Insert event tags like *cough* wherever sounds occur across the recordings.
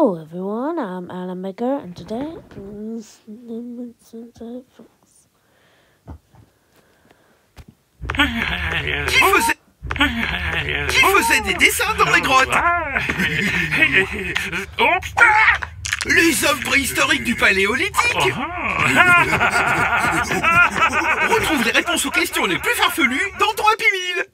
Hello everyone, I'm Alan Baker and today Faisait... Faisait des dessins dans les grottes. Les hommes préhistoriques du paléolithique. Retrouve les réponses aux questions les plus farfelues dans ton Happy Meal.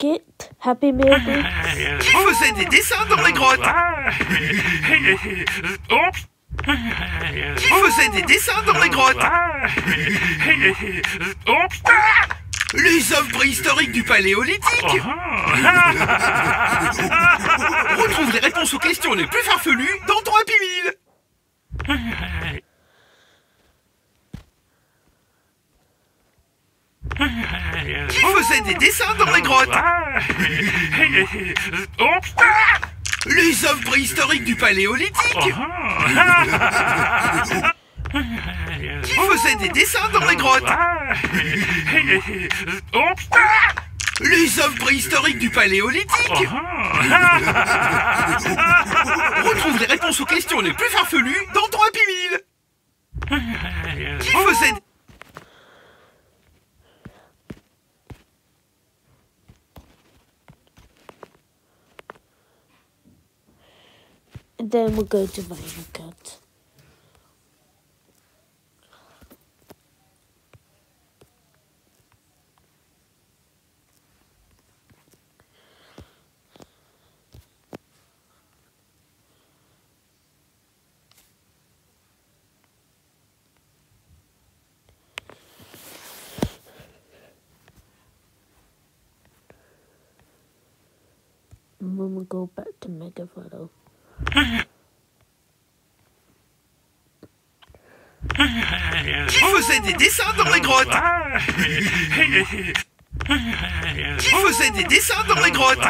Get Happy Meal *laughs* Faisait des dessins dans les grottes. *laughs* Faisait des dessins dans les grottes. *laughs* Les hommes préhistoriques du paléolithique. Retrouve les réponses aux questions les plus farfelues dans ton Happy Meal. Faisait des dessins dans les grottes. Les hommes préhistoriques du paléolithique. Faisait des dessins dans les grottes. Les hommes préhistoriques du paléolithique. Retrouve les réponses aux questions les plus farfelues dans ton Happy Meal. Faisait... Then we'll go to Final Cut. And then we'll go back to Mega Photo. Faisait des dessins dans les grottes. Faisait des dessins dans les grottes.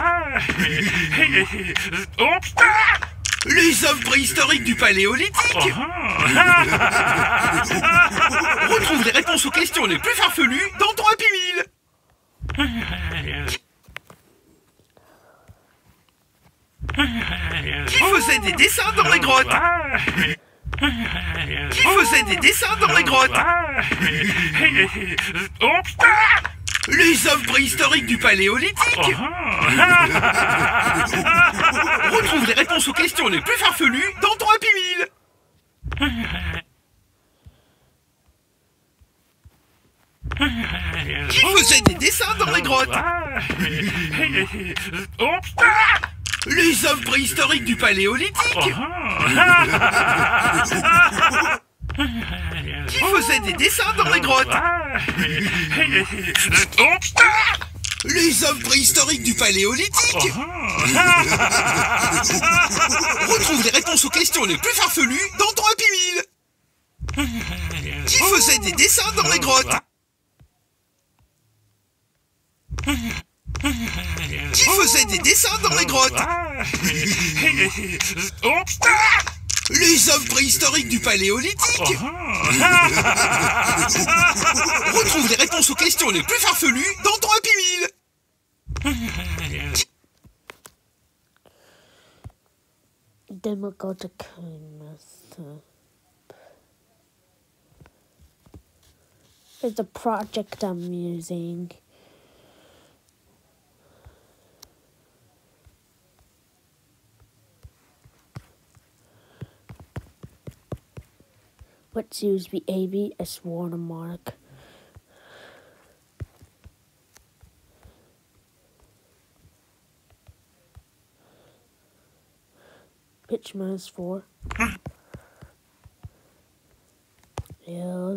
Les hommes préhistoriques du paléolithique. *laughs* Retrouve les réponses aux questions les plus farfelues dans ton Happy Meal. Faisait des dessins dans les grottes. Faisait des dessins dans les grottes. Les hommes préhistoriques du paléolithique. Retrouve les réponses aux questions les plus farfelues dans ton Happy Meal. Faisait des dessins dans les grottes. Les hommes préhistoriques du paléolithique. Faisait des dessins dans les grottes. Les hommes préhistoriques du paléolithique. Retrouve les réponses aux questions les plus farfelues dans ton Happy Meal. Faisait des dessins dans les grottes. Faisait des dessins dans les grottes. Les hommes préhistoriques du paléolithique. *laughs* Retrouve les réponses aux questions les plus farfelues dans ton Happy Meal. Project I'm using. Let's use the AB as watermark. Pitch minus four. Yeah.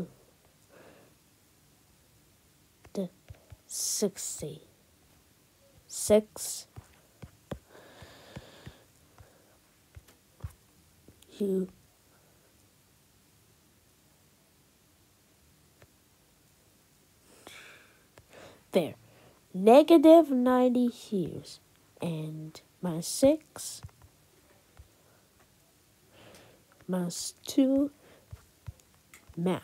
The sixty. Six. You there. Negative 90 hues. And 6 minus 2 man.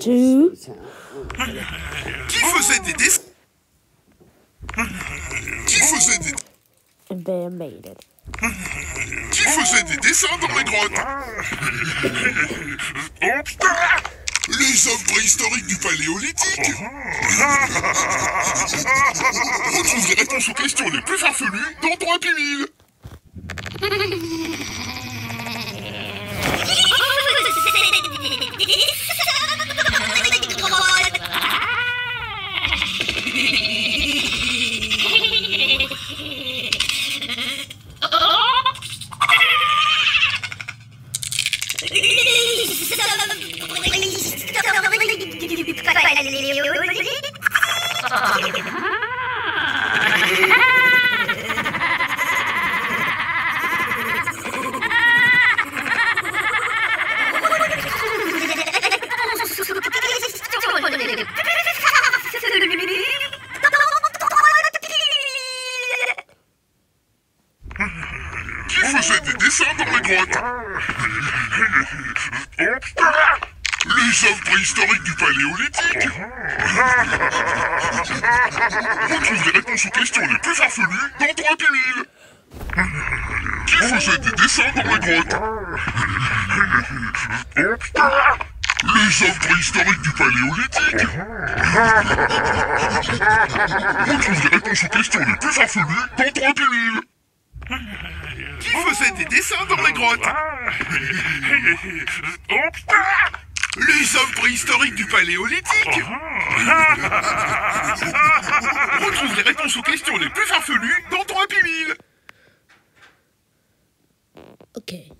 Two. Qui faisait des dessins Qui faisait des... And Bear made it. Qui faisait des dessins dans les grottes. Les hommes préhistoriques du Paléolithique. Retrouve les réponses aux questions les plus farfelues dans ton Happy Meal les hommes préhistoriques du Paléolithique Retrouve les réponses aux questions les plus farfelues dans ton Happy Meal Qui faisait des dessins dans les grottes Les hommes préhistoriques du Paléolithique. Retrouve les réponses aux questions les plus farfelues dans ton Happy Meal qui faisait des dessins dans les grottes Les hommes préhistoriques du Paléolithique. Retrouve les réponses aux questions les plus farfelues dans ton Happy Meal Okay.